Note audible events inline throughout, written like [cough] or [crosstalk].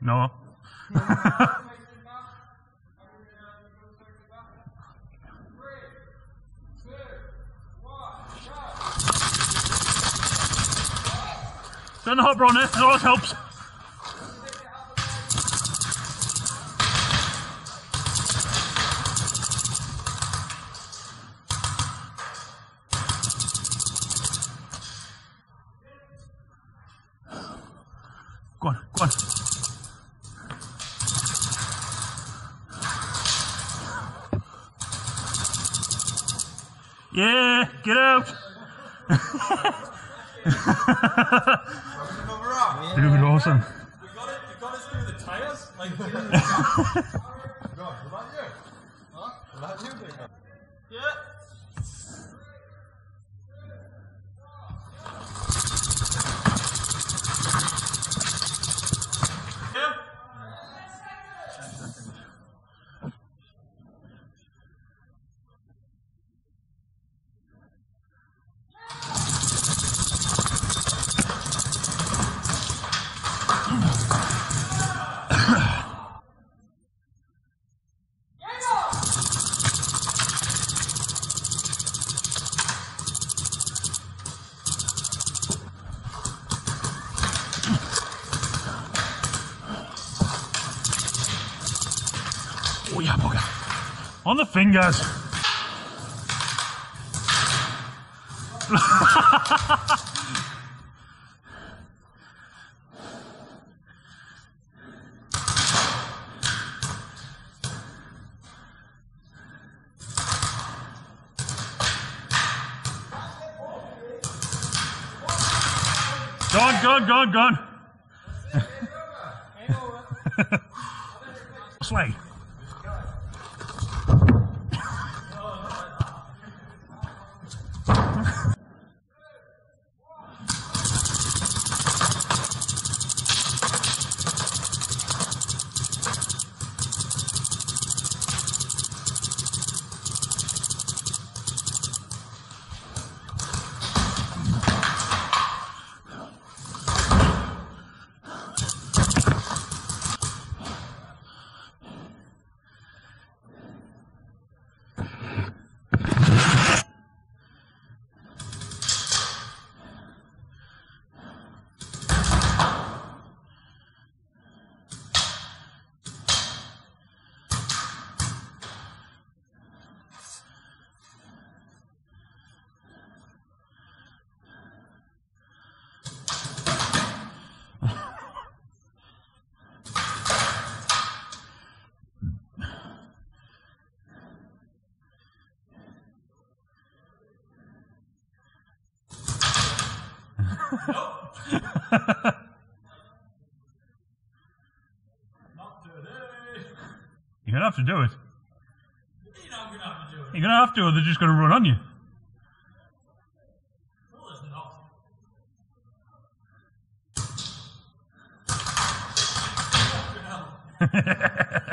No. Turn the hopper on it, that always helps. Go on, go on. Yeah, get out. Dude, awesome. You got it. You got us through the tires. Like, [laughs] Oh yeah, bugger. On the fingers. Gone, gone, gone, gone. [laughs] Slay. Not today. You're gonna have to do it. You know gonna have to do it. You're gonna have to, or they're just gonna run on you. No, [laughs]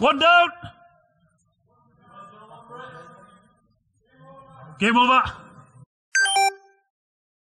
One down. Game over.